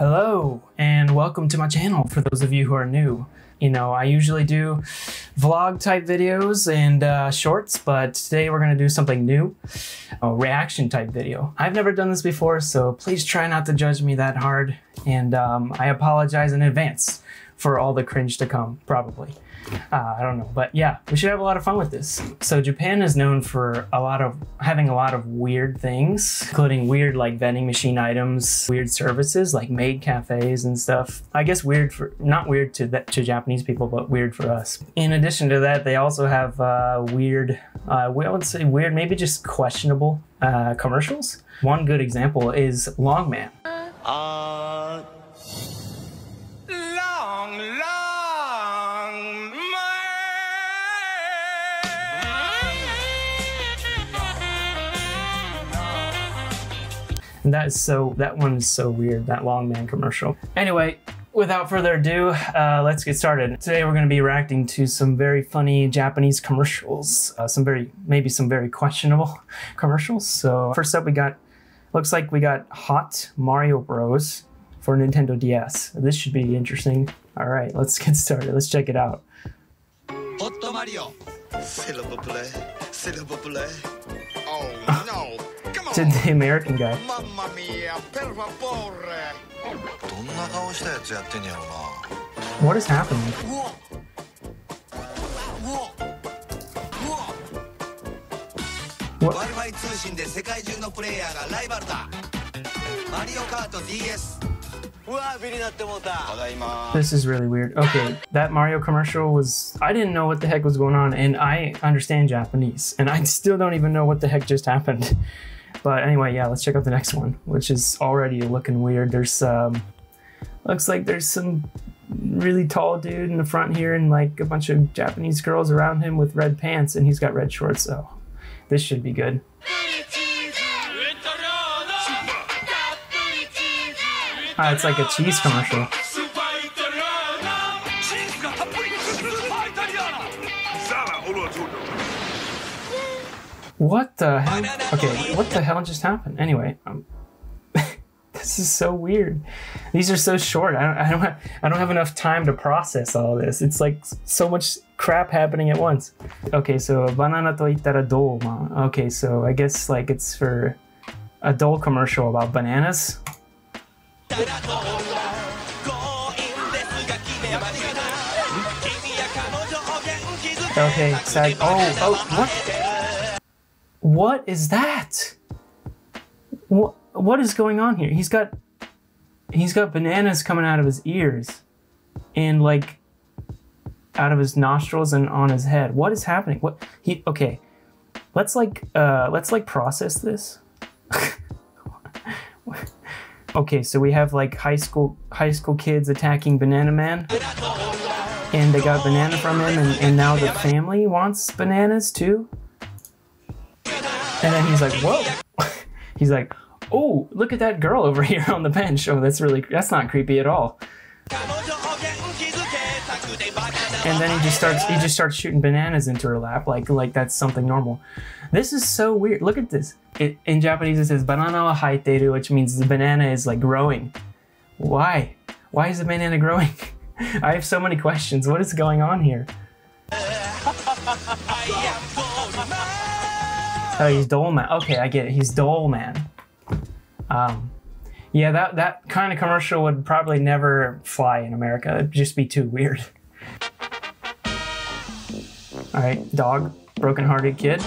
Hello, and welcome to my channel for those of you who are new. You know, I usually do vlog type videos and uh, shorts, but today we're to do something new a reaction type video. I've never done this before, so please try not to judge me that hard. And um, I apologize in advance for all the cringe to come, probably. Uh, I don't know, but yeah, we should have a lot of fun with this. So Japan is known for a lot of having a lot of weird things, including weird like vending machine items, weird services like maid cafes and stuff. I guess weird for not weird to to Japanese people, but weird for us. In addition to that, they also have uh, weird, uh, I would say weird, maybe just questionable uh, commercials. One good example is Longman. Uh, And that is so, that one is so weird, that long man commercial. Anyway, without further ado, uh, let's get started. Today we're going to be reacting to some very funny Japanese commercials, uh, some very, maybe some very questionable commercials. So first up we got, looks like we got Hot Mario Bros. for Nintendo DS. This should be interesting. All right, let's get started. Let's check it out. Hot Mario. S'il vous plaît. S'il. Oh no. Come on To the American guy. Mamma mia, per favore. どんな顔したやつやってんやろな What is happening? うわ。うわ。うわ。 What? Wi-Fi 通信で世界中のプレイヤーがライバルだ。マリオカート DS。うわ、ビリなってもうた。ただいま。 This is really weird. Okay, that Mario commercial was. I didn't know what the heck was going on, and I understand Japanese, and I still don't even know what the heck just happened. But anyway, yeah, let's check out the next one, which is already looking weird. There's um, looks like there's some really tall dude in the front here, and like a bunch of Japanese girls around him with red pants, and he's got red shorts. So this should be good. Ah, it's like a cheese commercial. What the hell? Okay, what the hell just happened? Anyway, um, this is so weird. These are so short. I don't, I don't, have, I don't have enough time to process all this. It's like so much crap happening at once. Okay, so banana to ittara doma. Okay, so I guess like it's for a dole commercial about bananas. Okay, sad. Oh, oh, what? What is that? What what is going on here? He's got he's got bananas coming out of his ears and like out of his nostrils and on his head. What is happening? What he okay. Let's like uh let's like process this. okay, so we have like high school high school kids attacking Banana Man. And they got banana from him and, and now the family wants bananas too. And then he's like, whoa. he's like, oh, look at that girl over here on the bench. Oh, that's really, that's not creepy at all. And then he just starts, he just starts shooting bananas into her lap like, like that's something normal. This is so weird. Look at this. It, in Japanese, it says banana wa haiteru, which means the banana is like growing. Why? Why is the banana growing? I have so many questions. What is going on here? Oh, he's Dole Man. Okay, I get it. He's Dole Man. Um, yeah, that that kind of commercial would probably never fly in America. It'd just be too weird. All right, dog, broken-hearted kid.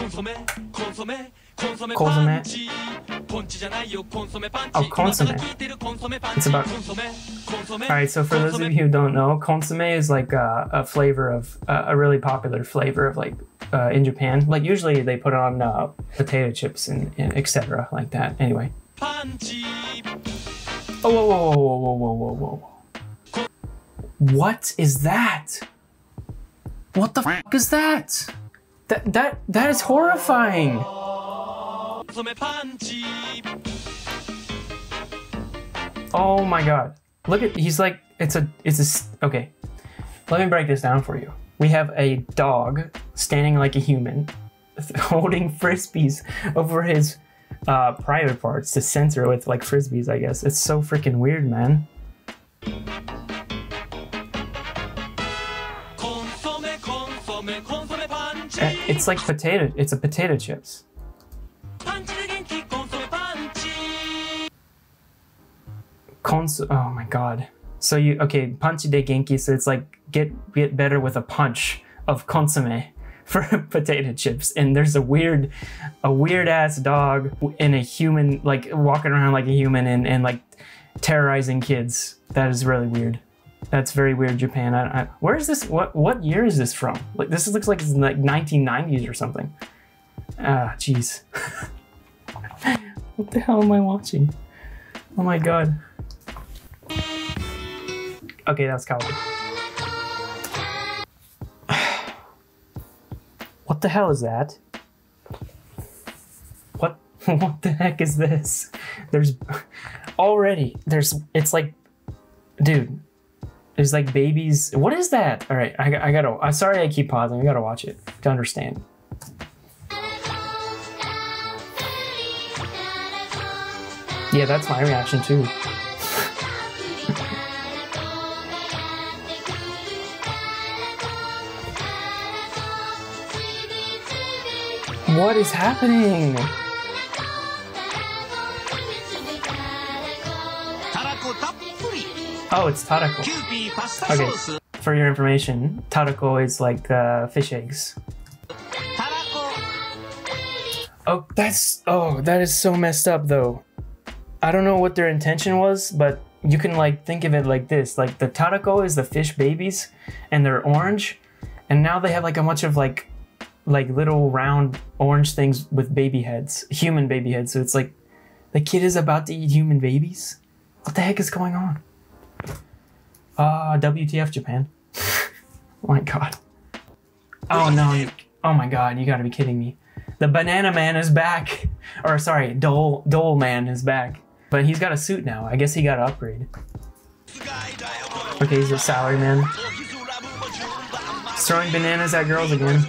コンソメコンソメコンソメコンソメパンチポンチじゃないよコンソメパンチ Oh, コンソメ今更聞いてるコンソメパン It's チ about- コンソメコンソメ All right, so for those of you who don't know, consomme is like a, a flavor of uh, a really popular flavor of like uh, in Japan. Like usually they put it on uh, potato chips and, and etc. like that. Anyway. パンチ Oh, whoa, whoa, whoa, whoa, whoa, whoa, whoa, whoa. What is that? What the fuck is that? That that that is horrifying. Oh my god. Look at he's like it's a it's a okay. Let me break this down for you. We have a dog standing like a human holding frisbees over his uh, private parts to censor with like frisbees, I guess. It's so freaking weird, man. Eh, it's like potato. It's a potato chips. Oh my god. So you okay? Punch de genki. So it's like get get better with a punch of consomme for potato chips. And there's a weird, a weird ass dog in a human, like walking around like a human and and like terrorizing kids. That is really weird. That's very weird, Japan. I, I, where is this? What what year is this from? Like this looks like it's in like 1990s or something. Ah, jeez. what the hell am I watching? Oh my god. Okay, that's coward. what the hell is that? What what the heck is this? There's already there's it's like dude there's like babies what is that all right i, I gotta i'm sorry i keep pausing i gotta watch it to understand yeah that's my reaction too What is happening? Oh, it's Tarako. Okay, for your information, Tarako is like uh, fish eggs. Oh, that's... Oh, that is so messed up, though. I don't know what their intention was, but you can, like, think of it like this. Like, the Tarako is the fish babies, and they're orange, and now they have, like, a bunch of, like, like little round orange things with baby heads, human baby heads. So it's like the kid is about to eat human babies. What the heck is going on? Ah, WTF, Japan. my god. Oh no. you- Oh my god, you gotta be kidding me. The banana man is back. Or sorry, Dole Dole man is back. But he's got a suit now. I guess he got an upgrade. Okay, he's a salary man. He's throwing bananas at girls again.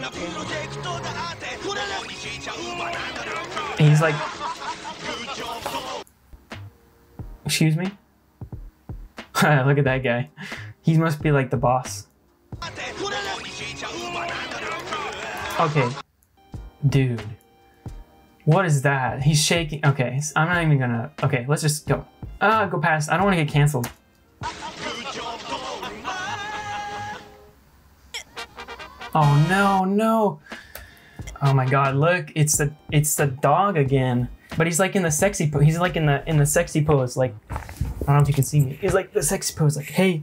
He's like Excuse me? Look at that guy. He must be like the boss. Okay. Dude. What is that? He's shaking. Okay, I'm not even gonna. Okay, let's just go. Ah, go past. I don't want to get canceled. Oh no, no. Oh my God! Look, it's the it's the dog again. But he's like in the sexy pose. He's like in the in the sexy pose. Like I don't know if you can see me. He's like the sexy pose. Like hey.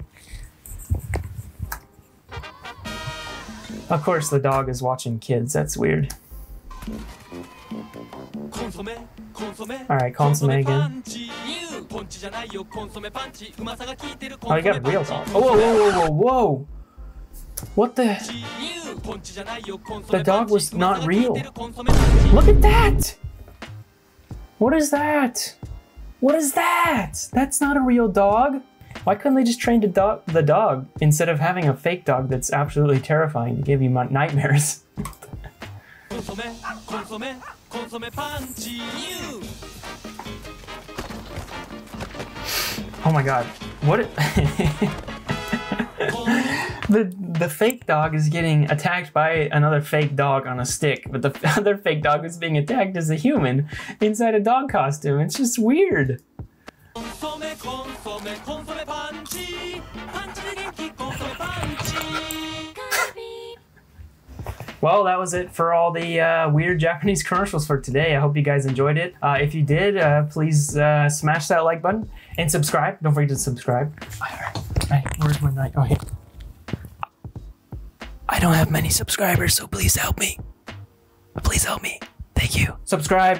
Of course, the dog is watching kids. That's weird. All right, consomme again. Oh, I got real dog. Oh, whoa, whoa, whoa, whoa, whoa! What the? The dog was not real. Look at that! What is that? What is that? That's not a real dog. Why couldn't they just train the dog? the dog instead of having a fake dog that's absolutely terrifying to give you nightmares? oh my god. What? the the fake dog is getting attacked by another fake dog on a stick, but the other fake dog is being attacked as a human inside a dog costume. It's just weird. Well, that was it for all the uh, weird Japanese commercials for today. I hope you guys enjoyed it. Uh, if you did, uh, please uh, smash that like button and subscribe. Don't forget to subscribe. All right, all right. where's my knife? Oh, here. I don't have many subscribers, so please help me. Please help me. Thank you. Subscribe.